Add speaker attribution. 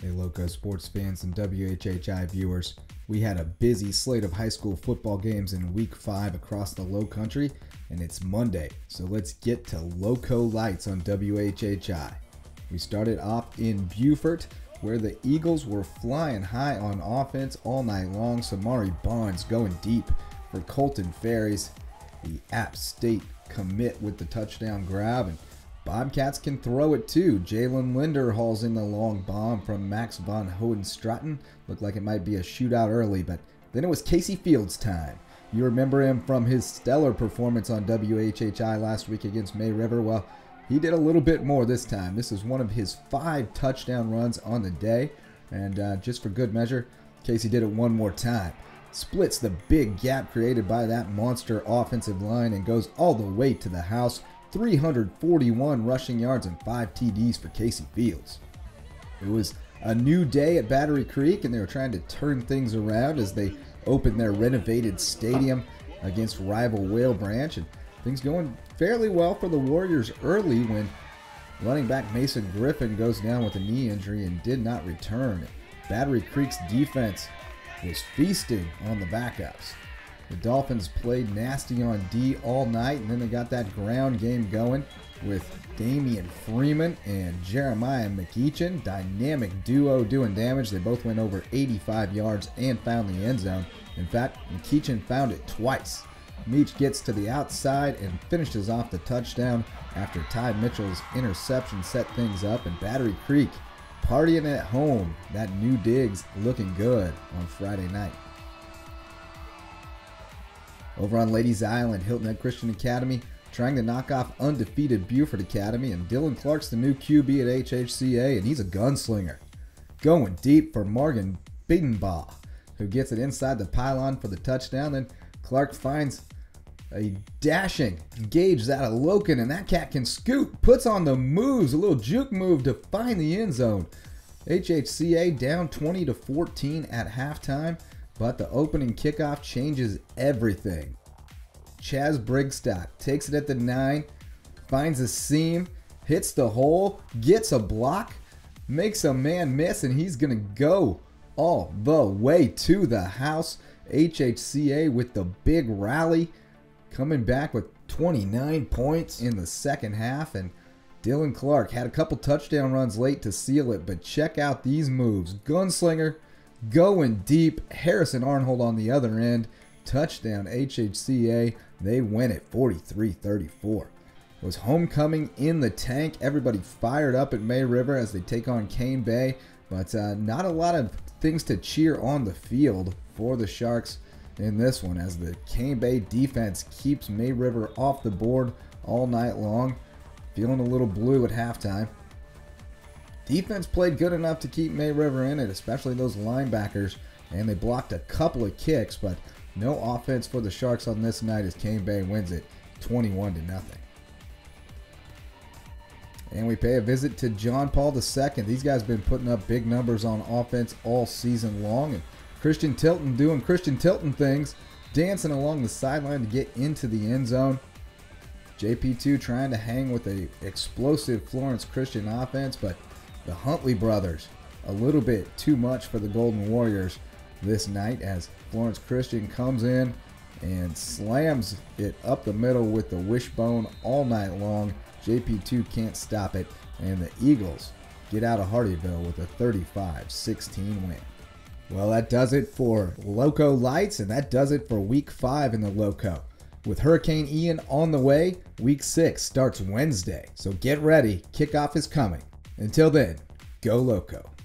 Speaker 1: Hey, Lowco sports fans and WHHI viewers. We had a busy slate of high school football games in week five across the low country, and it's Monday, so let's get to Lowco Lights on WHHI. We started off in Beaufort, where the Eagles were flying high on offense all night long. Samari Bonds going deep for Colton Ferries. The App State commit with the touchdown grab, and Bobcats can throw it too. Jalen Linder hauls in the long bomb from Max von Hohenstraten. Looked like it might be a shootout early, but then it was Casey Fields' time. You remember him from his stellar performance on WHHI last week against May River. Well, he did a little bit more this time. This is one of his five touchdown runs on the day. And uh, just for good measure, Casey did it one more time. Splits the big gap created by that monster offensive line and goes all the way to the house 341 rushing yards and 5 TDs for Casey Fields. It was a new day at Battery Creek, and they were trying to turn things around as they opened their renovated stadium against rival Whale Branch. And things going fairly well for the Warriors early when running back Mason Griffin goes down with a knee injury and did not return. Battery Creek's defense was feasting on the backups. The Dolphins played nasty on D all night, and then they got that ground game going with Damian Freeman and Jeremiah McEachin. Dynamic duo doing damage. They both went over 85 yards and found the end zone. In fact, McEachin found it twice. Meach gets to the outside and finishes off the touchdown after Ty Mitchell's interception set things up, and Battery Creek partying at home. That new digs looking good on Friday night. Over on Ladies Island, Hilton Head Christian Academy trying to knock off undefeated Beaufort Academy, and Dylan Clark's the new QB at HHCA, and he's a gunslinger. Going deep for Morgan Biedenbaugh, who gets it inside the pylon for the touchdown. Then Clark finds a dashing Gage out of Loken, and that cat can scoot, puts on the moves, a little juke move to find the end zone. HHCA down 20 to 14 at halftime. But the opening kickoff changes everything. Chaz Brigstock takes it at the nine, finds a seam, hits the hole, gets a block, makes a man miss, and he's going to go all the way to the house. HHCA with the big rally, coming back with 29 points in the second half. And Dylan Clark had a couple touchdown runs late to seal it, but check out these moves. Gunslinger going deep. Harrison Arnhold on the other end. Touchdown HHCA. They win it 43 34. It was homecoming in the tank. Everybody fired up at May River as they take on Cane Bay, but uh, not a lot of things to cheer on the field for the Sharks in this one as the Cane Bay defense keeps May River off the board all night long. Feeling a little blue at halftime. Defense played good enough to keep May River in it, especially those linebackers, and they blocked a couple of kicks, but no offense for the Sharks on this night as Cane Bay wins it 21 to nothing. And we pay a visit to John Paul II. These guys have been putting up big numbers on offense all season long, and Christian Tilton doing Christian Tilton things, dancing along the sideline to get into the end zone. JP2 trying to hang with a explosive Florence Christian offense, but the Huntley brothers. A little bit too much for the Golden Warriors this night as Florence Christian comes in and slams it up the middle with the wishbone all night long. JP2 can't stop it, and the Eagles get out of Hardeeville with a 35 16 win. Well, that does it for Lowco Lights, and that does it for week five in the Lowco. With Hurricane Ian on the way, week six starts Wednesday, so get ready. Kickoff is coming. Until then, go Lowco.